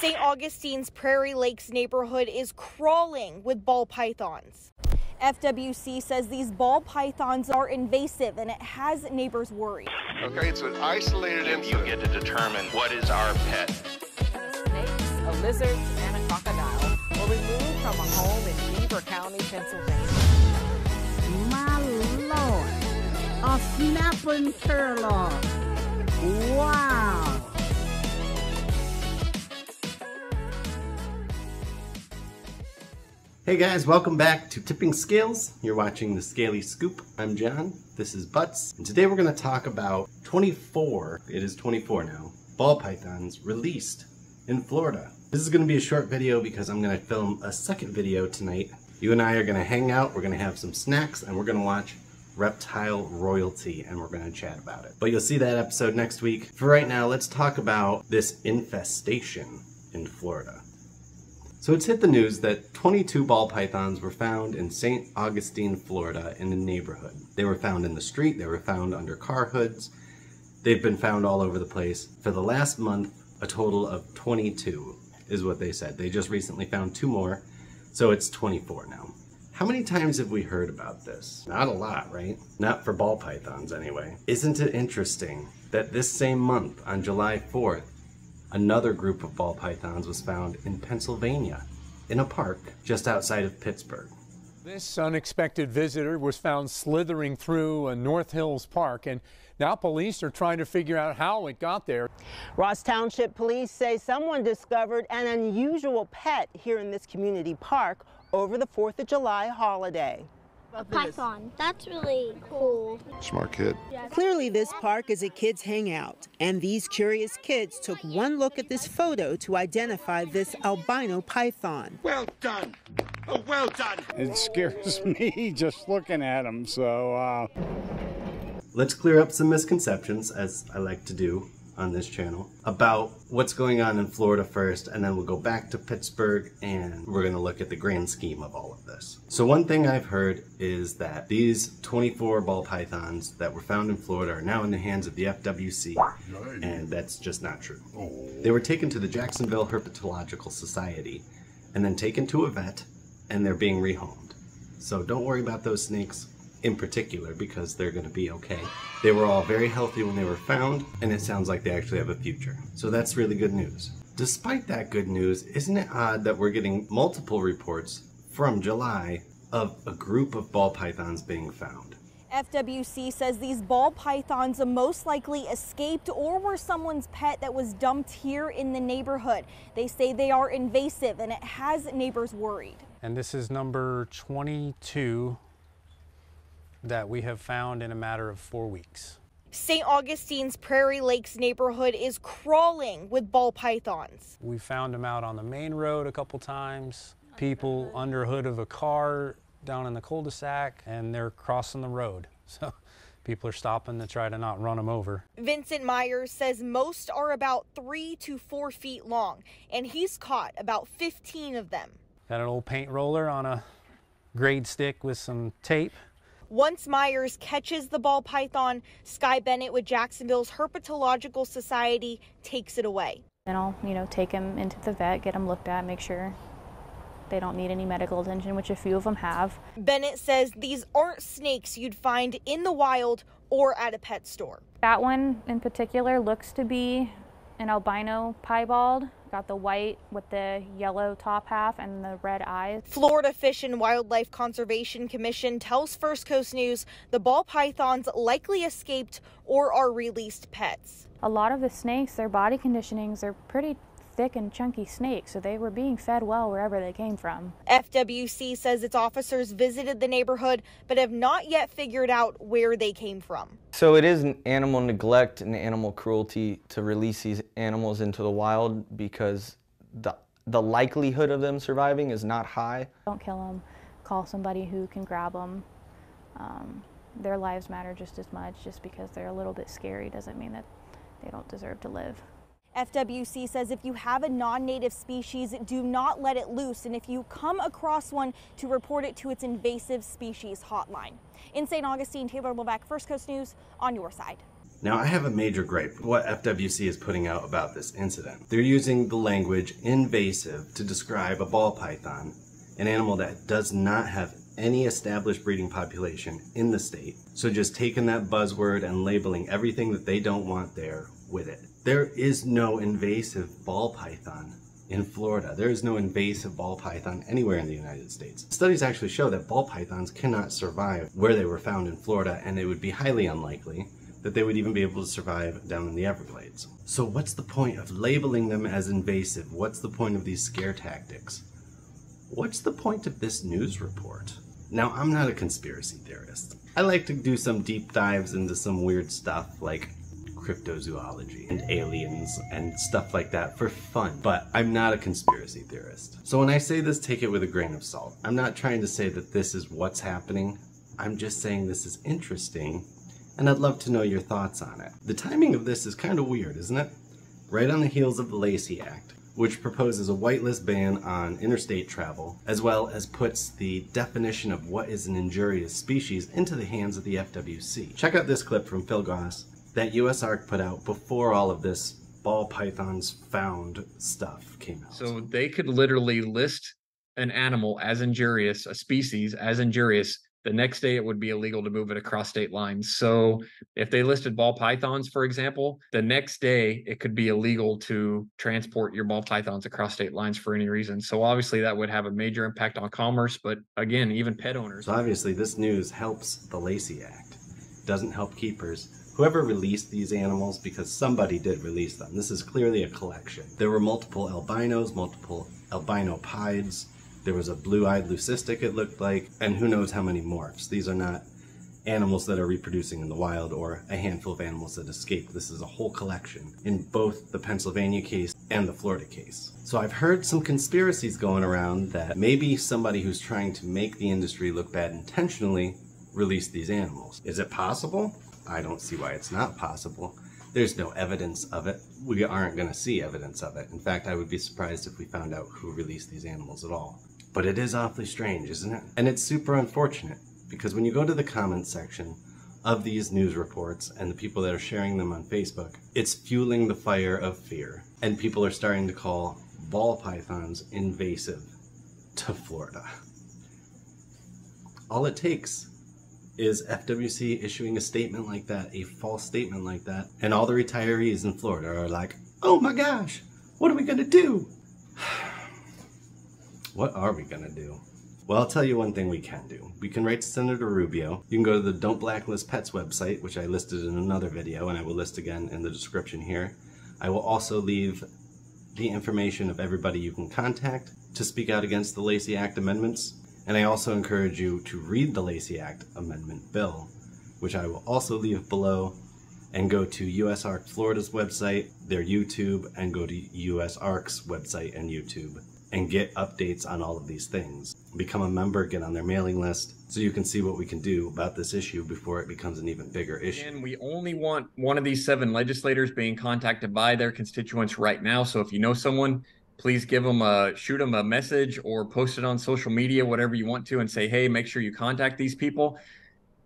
St. Augustine's Prairie Lakes neighborhood is crawling with ball pythons. FWC says these ball pythons are invasive and it has neighbors worried. Okay, it's an isolated incident. You get to determine what is our pet. Snakes, a lizard, and a crocodile were removed from a home in Beaver County, Pennsylvania. My lord, a snapping turtle. Wow. Hey guys, welcome back to Tipping Scales. You're watching the Scaly Scoop. I'm John. This is Butts. And today we're going to talk about 24, it is 24 now, ball pythons released in Florida. This is going to be a short video because I'm going to film a second video tonight. You and I are going to hang out, we're going to have some snacks, and we're going to watch Reptile Royalty, and we're going to chat about it. But you'll see that episode next week. For right now, let's talk about this infestation in Florida. So it's hit the news that 22 ball pythons were found in St. Augustine, Florida in a neighborhood. They were found in the street, they were found under car hoods. They've been found all over the place. For the last month, a total of 22 is what they said. They just recently found two more, so it's 24 now. How many times have we heard about this? Not a lot, right? Not for ball pythons anyway. Isn't it interesting that this same month, on July 4th, another group of ball pythons was found in Pennsylvania, in a park just outside of Pittsburgh. This unexpected visitor was found slithering through a North Hills Park, and now police are trying to figure out how it got there. Ross Township police say someone discovered an unusual pet here in this community park over the 4th of July holiday. A python. That's really cool. Smart kid. Clearly, this park is a kids' hangout, and these curious kids took one look at this photo to identify this albino python. Well done. Oh, well done. It scares me just looking at him, so. Uh... Let's clear up some misconceptions, as I like to do on this channel, about what's going on in Florida first, and then we'll go back to Pittsburgh and we're going to look at the grand scheme of all of this. So, one thing I've heard is that these 24 ball pythons that were found in Florida are now in the hands of the FWC, and that's just not true. Oh. They were taken to the Jacksonville Herpetological Society and then taken to a vet, and they're being rehomed. So, don't worry about those snakes in particular because they're going to be okay. They were all very healthy when they were found, and it sounds like they actually have a future. So that's really good news. Despite that good news, isn't it odd that we're getting multiple reports from July of a group of ball pythons being found? FWC says these ball pythons most likely escaped or were someone's pet that was dumped here in the neighborhood. They say they are invasive and it has neighbors worried. And this is number 22 that we have found in a matter of four weeks. St. Augustine's Prairie Lakes neighborhood is crawling with ball pythons. We found them out on the main road a couple times, people under hood of a car down in the cul-de-sac, and they're crossing the road. So people are stopping to try to not run them over. Vincent Myers says most are about three to four feet long, and he's caught about 15 of them. Got an old paint roller on a grade stick with some tape. Once Myers catches the ball python, Sky Bennett with Jacksonville's Herpetological Society takes it away. Then I'll, you know, take him into the vet, get him looked at, make sure they don't need any medical attention, which a few of them have. Bennett says these aren't snakes you'd find in the wild or at a pet store. That one in particular looks to be an albino piebald. Got the white with the yellow top half and the red eyes. Florida Fish and Wildlife Conservation Commission tells First Coast News the ball pythons likely escaped or are released pets. A lot of the snakes, their body conditionings are pretty thick and chunky snakes, so they were being fed well wherever they came from. FWC says its officers visited the neighborhood but have not yet figured out where they came from. So it is an animal neglect and animal cruelty to release these animals into the wild because the the likelihood of them surviving is not high. Don't kill them. Call somebody who can grab them. Um, their lives matter just as much. Just because they're a little bit scary doesn't mean that they don't deserve to live. FWC says if you have a non-native species, do not let it loose. And if you come across one, to report it to its invasive species hotline. In St. Augustine, Taylor Levesque, First Coast News, on your side. Now, I have a major gripe what FWC is putting out about this incident. They're using the language invasive to describe a ball python, an animal that does not have any established breeding population in the state. So just taking that buzzword and labeling everything that they don't want there with it. There is no invasive ball python in Florida. There is no invasive ball python anywhere in the United States. Studies actually show that ball pythons cannot survive where they were found in Florida and it would be highly unlikely that they would even be able to survive down in the Everglades. So what's the point of labeling them as invasive? What's the point of these scare tactics? What's the point of this news report? Now, I'm not a conspiracy theorist. I like to do some deep dives into some weird stuff like cryptozoology and aliens and stuff like that for fun, but I'm not a conspiracy theorist. So when I say this, take it with a grain of salt. I'm not trying to say that this is what's happening. I'm just saying this is interesting and I'd love to know your thoughts on it. The timing of this is kind of weird, isn't it? Right on the heels of the Lacey Act, which proposes a whitelist ban on interstate travel, as well as puts the definition of what is an injurious species into the hands of the FWC. Check out this clip from Phil Goss that USARK put out before all of this ball pythons found stuff came out. So they could literally list an animal as injurious, a species as injurious. The next day, it would be illegal to move it across state lines. So, if they listed ball pythons, for example, the next day it could be illegal to transport your ball pythons across state lines for any reason. So, obviously, that would have a major impact on commerce. But again, even pet owners. So, obviously, this news helps the Lacey Act, doesn't help keepers whoever released these animals, because somebody did release them. This is clearly a collection. There were multiple albinos, multiple albino pieds. There was a blue-eyed leucistic, it looked like, and who knows how many morphs. These are not animals that are reproducing in the wild or a handful of animals that escaped. This is a whole collection in both the Pennsylvania case and the Florida case. So I've heard some conspiracies going around that maybe somebody who's trying to make the industry look bad intentionally released these animals. Is it possible? I don't see why it's not possible. There's no evidence of it. We aren't going to see evidence of it. In fact, I would be surprised if we found out who released these animals at all. But it is awfully strange, isn't it? And it's super unfortunate because when you go to the comments section of these news reports and the people that are sharing them on Facebook, it's fueling the fire of fear. And people are starting to call ball pythons invasive to Florida. All it takes is FWC issuing a statement like that, a false statement like that, and all the retirees in Florida are like, oh my gosh, what are we gonna do? what are we gonna do? Well, I'll tell you one thing we can do. We can write to Senator Rubio. You can go to the Don't Blacklist Pets website, which I listed in another video, and I will list again in the description here. I will also leave the information of everybody you can contact to speak out against the Lacey Act amendments. And I also encourage you to read the Lacey Act Amendment Bill, which I will also leave below, and go to USARK Florida's website, their YouTube, and go to USARK's website and YouTube, and get updates on all of these things. Become a member, get on their mailing list, so you can see what we can do about this issue before it becomes an even bigger issue. And we only want one of these seven legislators being contacted by their constituents right now. So if you know someone, please give them a shoot them a message or post it on social media, whatever you want to, and say, hey, make sure you contact these people.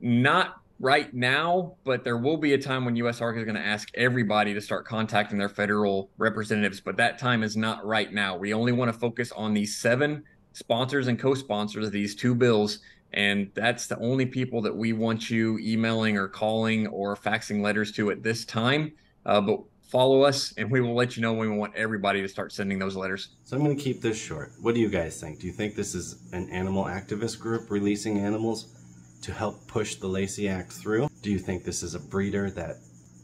Not right now, but there will be a time when USARK is going to ask everybody to start contacting their federal representatives, but that time is not right now. We only want to focus on these seven sponsors and co-sponsors of these two bills and that's the only people that we want you emailing or calling or faxing letters to at this time uh, but follow us and we will let you know when we want everybody to start sending those letters So I'm going to keep this short. What do you guys think? Do you think this is an animal activist group releasing animals to help push the Lacey Act through? Do you think this is a breeder that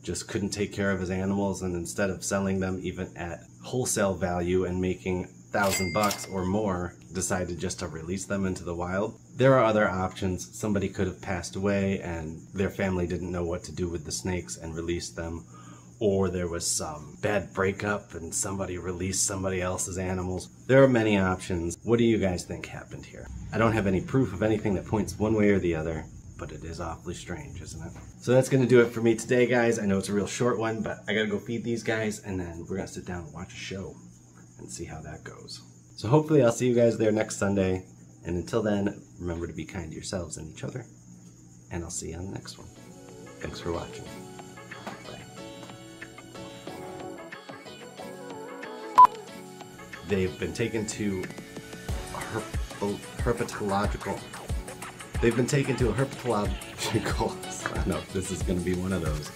just couldn't take care of his animals and instead of selling them even at wholesale value and making thousand bucks or more decided just to release them into the wild there are other options somebody could have passed away and their family didn't know what to do with the snakes and released them or there was some bad breakup and somebody released somebody else's animals. There are many options. What do you guys think happened here? I don't have any proof of anything that points one way or the other, but it is awfully strange, isn't it? So that's gonna do it for me today, guys. I know it's a real short one, but I gotta go feed these guys and then we're gonna sit down and watch a show and see how that goes. So hopefully I'll see you guys there next Sunday. And until then, remember to be kind to yourselves and each other. And I'll see you on the next one. Thanks for watching. They've been taken to herp- herpetological. They've been taken to a herpetological. I don't know this is going to be one of those.